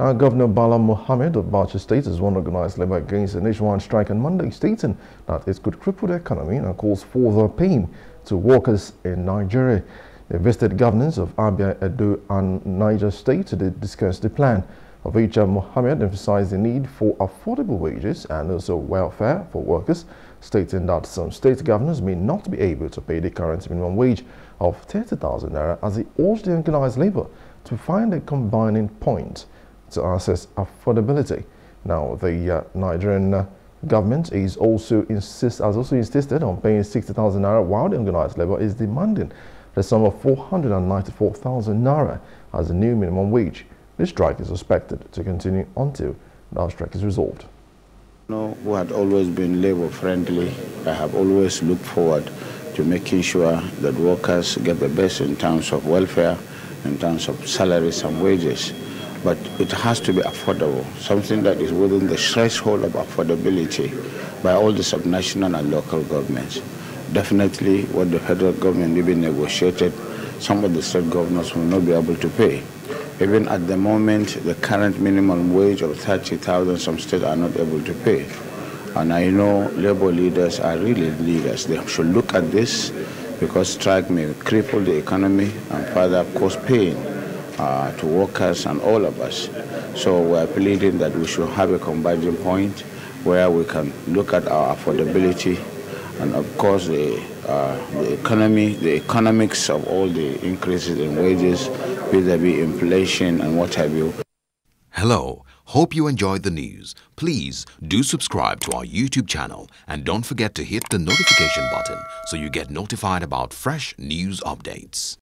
Now, Governor Bala Mohammed of Bauchi State has warned organized labor against a nationwide strike on Monday, stating that it could cripple the economy and cause further pain to workers in Nigeria. They visited governors of Abia, Edo, and Niger State to discuss the plan. Of which Mohammed emphasized the need for affordable wages and also welfare for workers, stating that some state governors may not be able to pay the current minimum wage of 30,000 naira as he urged the organized labor to find a combining point to assess affordability. Now, the uh, Nigerian uh, government is also insist, has also insisted on paying 60,000 naira while the organized labor is demanding the sum of 494,000 naira as a new minimum wage. This strike is expected to continue until the strike is resolved. know, who had always been labor friendly, I have always looked forward to making sure that workers get the best in terms of welfare, in terms of salaries and wages. But it has to be affordable, something that is within the threshold of affordability by all the subnational and local governments. Definitely what the federal government even negotiated, some of the state governors will not be able to pay. Even at the moment, the current minimum wage of 30,000, some states are not able to pay. And I know labor leaders are really leaders. They should look at this because strike may cripple the economy and further cause pain uh, to workers and all of us. So we're pleading that we should have a converging point where we can look at our affordability and of course the, uh, the economy, the economics of all the increases in wages vis-a-vis inflation and what have you. Hello. Hope you enjoyed the news. Please do subscribe to our YouTube channel and don't forget to hit the notification button so you get notified about fresh news updates.